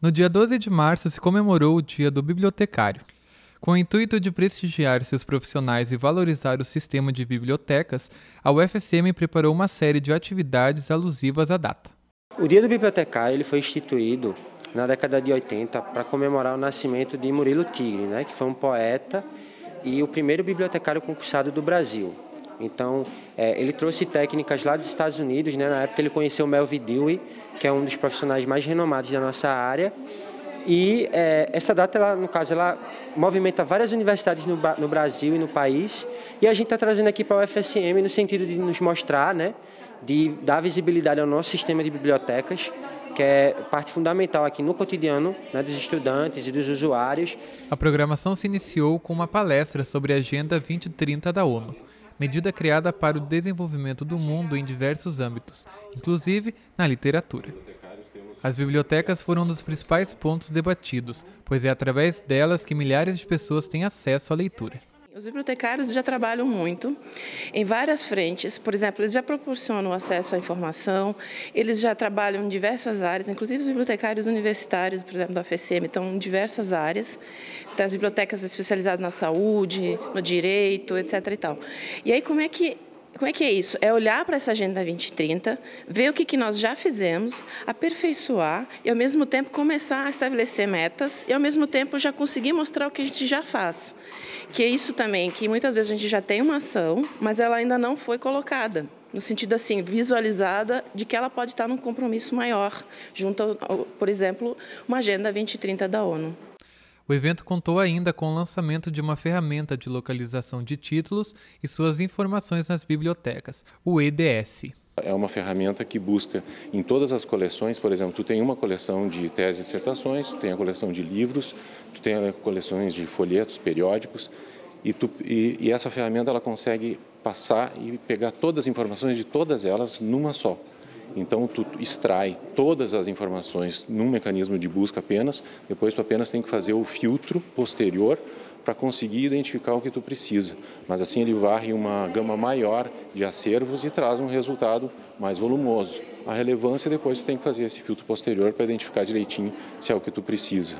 No dia 12 de março se comemorou o Dia do Bibliotecário. Com o intuito de prestigiar seus profissionais e valorizar o sistema de bibliotecas, a UFSM preparou uma série de atividades alusivas à data. O Dia do Bibliotecário ele foi instituído na década de 80 para comemorar o nascimento de Murilo Tigre, né, que foi um poeta e o primeiro bibliotecário concursado do Brasil. Então, é, ele trouxe técnicas lá dos Estados Unidos, né, na época ele conheceu o Melvin Dewey, que é um dos profissionais mais renomados da nossa área, e é, essa data, ela, no caso, ela movimenta várias universidades no, no Brasil e no país. E a gente está trazendo aqui para o UFSM no sentido de nos mostrar, né, de dar visibilidade ao nosso sistema de bibliotecas, que é parte fundamental aqui no cotidiano né, dos estudantes e dos usuários. A programação se iniciou com uma palestra sobre a Agenda 2030 da ONU, medida criada para o desenvolvimento do mundo em diversos âmbitos, inclusive na literatura. As bibliotecas foram um dos principais pontos debatidos, pois é através delas que milhares de pessoas têm acesso à leitura. Os bibliotecários já trabalham muito em várias frentes. Por exemplo, eles já proporcionam acesso à informação, eles já trabalham em diversas áreas, inclusive os bibliotecários universitários, por exemplo, da FSM, estão em diversas áreas. Tem as bibliotecas especializadas na saúde, no direito, etc. E, tal. e aí, como é que como é que é isso? É olhar para essa Agenda 2030, ver o que, que nós já fizemos, aperfeiçoar e, ao mesmo tempo, começar a estabelecer metas e, ao mesmo tempo, já conseguir mostrar o que a gente já faz. Que é isso também, que muitas vezes a gente já tem uma ação, mas ela ainda não foi colocada no sentido assim, visualizada de que ela pode estar num compromisso maior, junto, ao, por exemplo, uma Agenda 2030 da ONU. O evento contou ainda com o lançamento de uma ferramenta de localização de títulos e suas informações nas bibliotecas, o EDS. É uma ferramenta que busca em todas as coleções, por exemplo, tu tem uma coleção de teses e dissertações, tu tem a coleção de livros, tu tem coleções de folhetos, periódicos, e, tu, e, e essa ferramenta ela consegue passar e pegar todas as informações de todas elas numa só. Então, tu extrai todas as informações num mecanismo de busca apenas, depois tu apenas tem que fazer o filtro posterior para conseguir identificar o que tu precisa. Mas assim ele varre uma gama maior de acervos e traz um resultado mais volumoso. A relevância depois tu tem que fazer esse filtro posterior para identificar direitinho se é o que tu precisa.